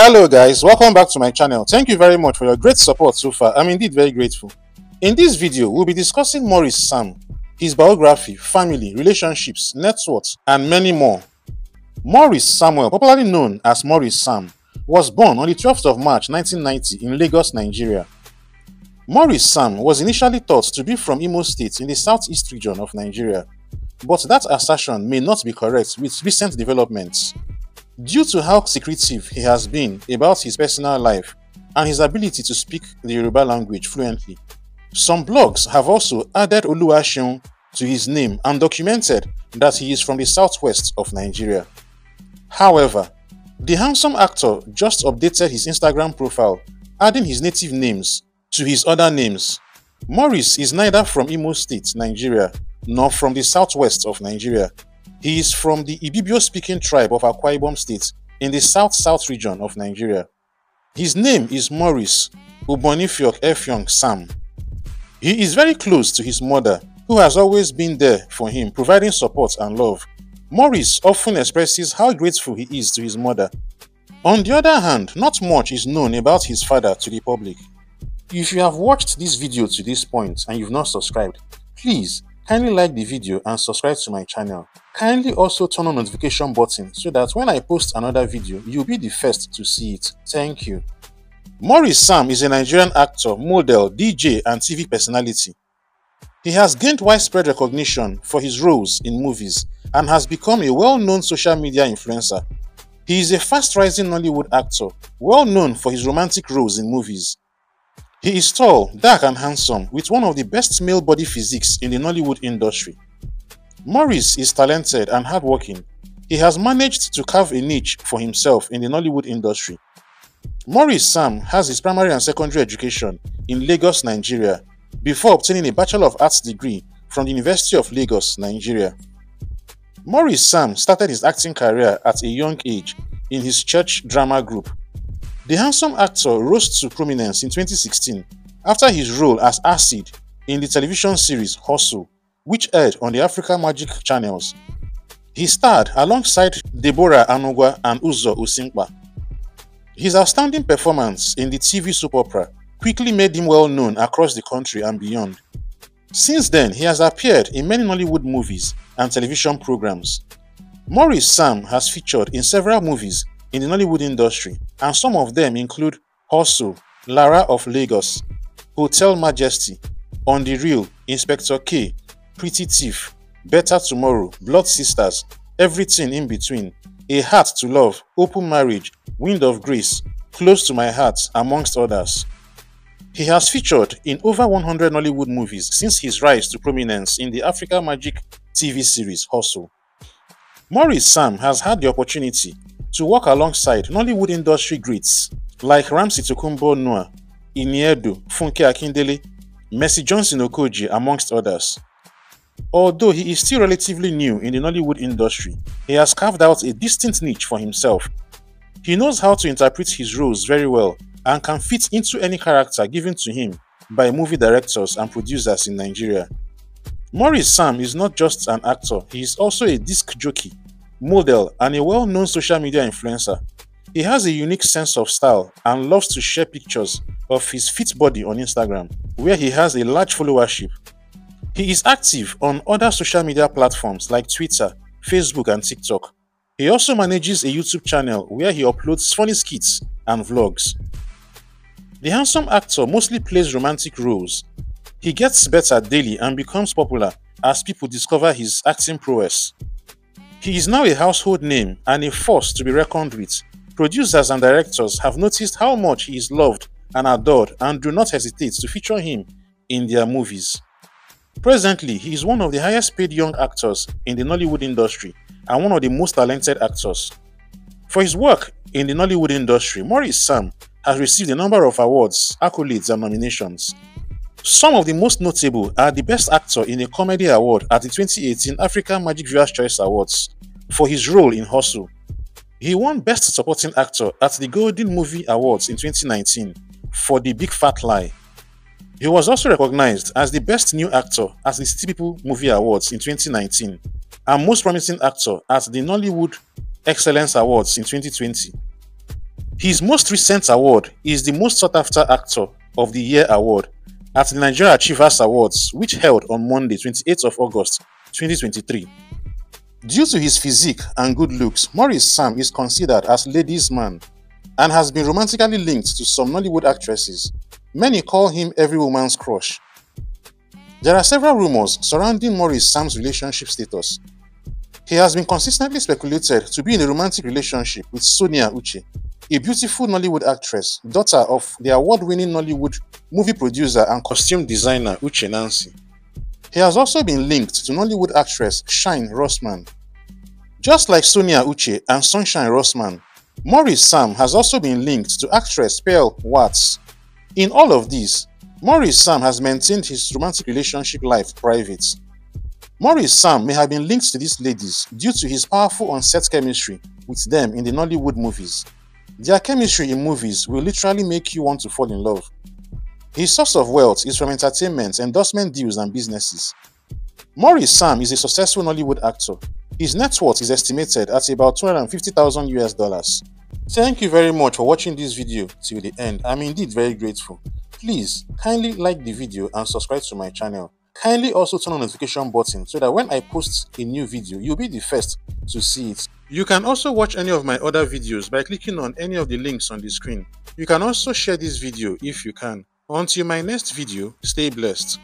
Hello guys, welcome back to my channel. Thank you very much for your great support so far. I'm indeed very grateful. In this video, we'll be discussing Maurice Sam, his biography, family, relationships, net worth, and many more. Maurice Samuel, popularly known as Maurice Sam, was born on the 12th of March 1990 in Lagos, Nigeria. Maurice Sam was initially thought to be from Imo State in the southeast region of Nigeria, but that assertion may not be correct with recent developments. Due to how secretive he has been about his personal life and his ability to speak the Yoruba language fluently, some blogs have also added Oluwaseun to his name and documented that he is from the southwest of Nigeria. However, the handsome actor just updated his Instagram profile, adding his native names to his other names. Maurice is neither from Imo State, Nigeria, nor from the southwest of Nigeria, he is from the Ibibio-speaking tribe of Akwa Ibom State in the south-south region of Nigeria. His name is Maurice Ubonifiok Efiong Sam. He is very close to his mother, who has always been there for him, providing support and love. Maurice often expresses how grateful he is to his mother. On the other hand, not much is known about his father to the public. If you have watched this video to this point and you've not subscribed, please Kindly like the video and subscribe to my channel. Kindly also turn on notification button so that when I post another video, you'll be the first to see it. Thank you. Maurice Sam is a Nigerian actor, model, DJ, and TV personality. He has gained widespread recognition for his roles in movies and has become a well-known social media influencer. He is a fast-rising Nollywood actor, well known for his romantic roles in movies. He is tall, dark and handsome with one of the best male body physiques in the Nollywood industry. Maurice is talented and hardworking. He has managed to carve a niche for himself in the Nollywood industry. Maurice Sam has his primary and secondary education in Lagos, Nigeria, before obtaining a Bachelor of Arts degree from the University of Lagos, Nigeria. Maurice Sam started his acting career at a young age in his church drama group the handsome actor rose to prominence in 2016 after his role as Acid in the television series Hustle, which aired on the Africa Magic channels. He starred alongside Deborah Anugwa and Uzor Osimkpa. His outstanding performance in the TV soap opera quickly made him well known across the country and beyond. Since then, he has appeared in many Nollywood movies and television programs. Maurice Sam has featured in several movies in the Nollywood industry, and some of them include Hustle, Lara of Lagos, Hotel Majesty, On the Real, Inspector K, Pretty Thief, Better Tomorrow, Blood Sisters, Everything in Between, A Heart to Love, Open Marriage, Wind of Grace, Close to My Heart, amongst others. He has featured in over 100 Nollywood movies since his rise to prominence in the Africa Magic TV series Hustle. Maurice Sam has had the opportunity to work alongside Nollywood industry greats like Ramsey Tokunbo Nouah, Iniedo, Funke Akindele, Mercy Johnson Okojie, amongst others. Although he is still relatively new in the Nollywood industry, he has carved out a distinct niche for himself. He knows how to interpret his roles very well and can fit into any character given to him by movie directors and producers in Nigeria. Maurice Sam is not just an actor, he is also a disc jockey model, and a well known social media influencer. He has a unique sense of style and loves to share pictures of his fit body on Instagram, where he has a large followership. He is active on other social media platforms like Twitter, Facebook, and TikTok. He also manages a YouTube channel where he uploads funny skits and vlogs. The handsome actor mostly plays romantic roles. He gets better daily and becomes popular as people discover his acting prowess. He is now a household name and a force to be reckoned with. Producers and directors have noticed how much he is loved and adored and do not hesitate to feature him in their movies. Presently, he is one of the highest paid young actors in the Nollywood industry and one of the most talented actors. For his work in the Nollywood industry, Maurice Sam has received a number of awards, accolades, and nominations. Some of the most notable are the Best Actor in a Comedy Award at the 2018 African Magic Viewers' Choice Awards for his role in Hustle. He won Best Supporting Actor at the Golden Movie Awards in 2019 for The Big Fat Lie. He was also recognized as the Best New Actor at the City People Movie Awards in 2019 and Most Promising Actor at the Nollywood Excellence Awards in 2020. His most recent award is the Most Sought After Actor of the Year award at the Nigeria Achievers Awards, which held on Monday, 28th of August 2023. Due to his physique and good looks, Maurice Sam is considered as ladies' man and has been romantically linked to some Nollywood actresses. Many call him every woman's crush. There are several rumors surrounding Maurice Sam's relationship status. He has been consistently speculated to be in a romantic relationship with Sonia Uche, a beautiful Nollywood actress, daughter of the award-winning Nollywood movie producer and costume designer Uche Nancy. He has also been linked to Nollywood actress Shine Rosman. Just like Sonia Uche and Sunshine Rosman, Maurice Sam has also been linked to actress Pearl Watts. In all of these, Maurice Sam has maintained his romantic relationship life private. Maurice Sam may have been linked to these ladies due to his powerful on-set chemistry with them in the Nollywood movies. Their chemistry in movies will literally make you want to fall in love. His source of wealth is from entertainment, endorsement deals, and businesses. Maurice Sam is a successful Nollywood actor. His net worth is estimated at about 250,000 US dollars. Thank you very much for watching this video till the end. I'm indeed very grateful. Please kindly like the video and subscribe to my channel. Kindly also turn on the notification button so that when I post a new video, you'll be the first to see it. You can also watch any of my other videos by clicking on any of the links on the screen. You can also share this video if you can. Until my next video, stay blessed.